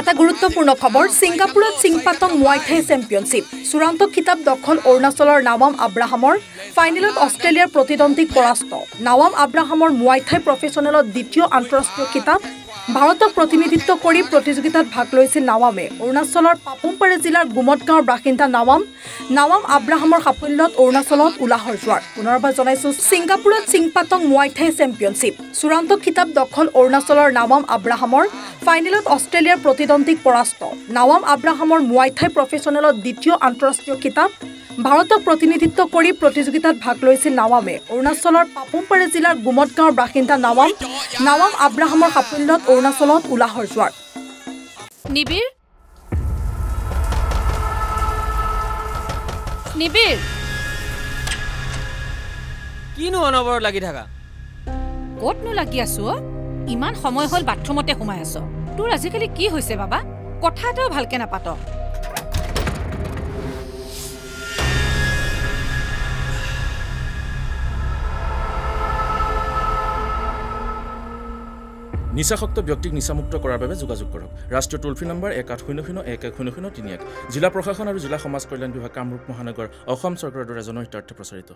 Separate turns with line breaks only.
এটা গুৰুত্বপূৰ্ণ খবৰ ছিংগাপুৰত ছিংপাটং মুৱাই থাই চেম্পিয়নশ্বিপ। চূড়ান্ত খিতাপ দখল অৰুণাচলৰ নাৱাম আব্ৰাহামৰ। ফাইনেলত অষ্ট্ৰেলিয়াৰ প্ৰতিদ্বন্দ্বীক পৰাস্ত। নাৱাম আব্ৰাহামৰ মুৱাই থাই প্ৰফেচনেলত দ্বিতীয় আন্তঃৰাষ্ট্ৰীয় খিতাপ। ভাৰতক প্ৰতিনিধিত্ব কৰি প্ৰতিযোগিতাত ভাগ লৈছিল নাৱামে। অৰুণাচলৰ পাপুমপাৰে জিলাৰ গুমট গাঁৱৰ বাসিন্দা নাৱাম। নাৱাম আব্ৰাহামৰ সাফল্যত অৰুণাচলত উলাহৰ জোৱাৰ। পুনৰবাৰ জনাইছো ছিংগাপুৰত ছিংপাটং মুৱাই থাই চেম্পিয়নশ্বিপ। চূড়ান্ত খিতাপ দখল অৰুণাচলৰ নাৱাম আব্ৰাহামৰ। ফাইনেলত অষ্ট্ৰেলিয়াৰ প্ৰতিদ্বন্দ্বীক পৰাস্ত। নাৱাম আব্ৰাহামৰ মুৱাই থাই প্ৰফেচনেলত দ্বিতীয় আন্তঃৰাষ্ট্ৰীয় খিতাপ। ভাৰতক প্ৰতিনিধিত্ব কৰি প্ৰতিযোগিতাত ভাগ লৈছিল নাৱামে। অৰুণাচলৰ পাপুমপাৰে জিলাৰ গুমট গাঁৱৰ বাসিন্দা নাৱাম। নাৱাম আব্ৰাহামৰ সাফল্যত অৰুণাচলত উলাহৰ জোৱাৰ।
নিবিৰ নিবিৰ
কিনো অনবৰত লাগি থাকা?
ক'তনো লাগি আছো অ? ইমান সময় হ'ল বাথৰুমতে সোমাই আছ। তোৰ আজিকালি কি হৈছে বাবা? কথা এটাও ভালকে নাপাত।
নিচাসক্ত ব্যক্তিক নিচামুক্ত কৰাৰ বাবে যোগাযোগ কৰক। ৰাষ্ট্ৰীয় টোল ফ্ৰী নম্বৰ এক আঠ শূন্য শূন্য এক এক শূন্য শূন্য তিনি এক। জিলা প্ৰশাসন আৰু জিলা সমাজ কল্যাণ বিভাগ কামৰূপ মহানগৰ অসম চৰকাৰৰ দ্বাৰা জনহিতাৰ্থে প্ৰচাৰিত।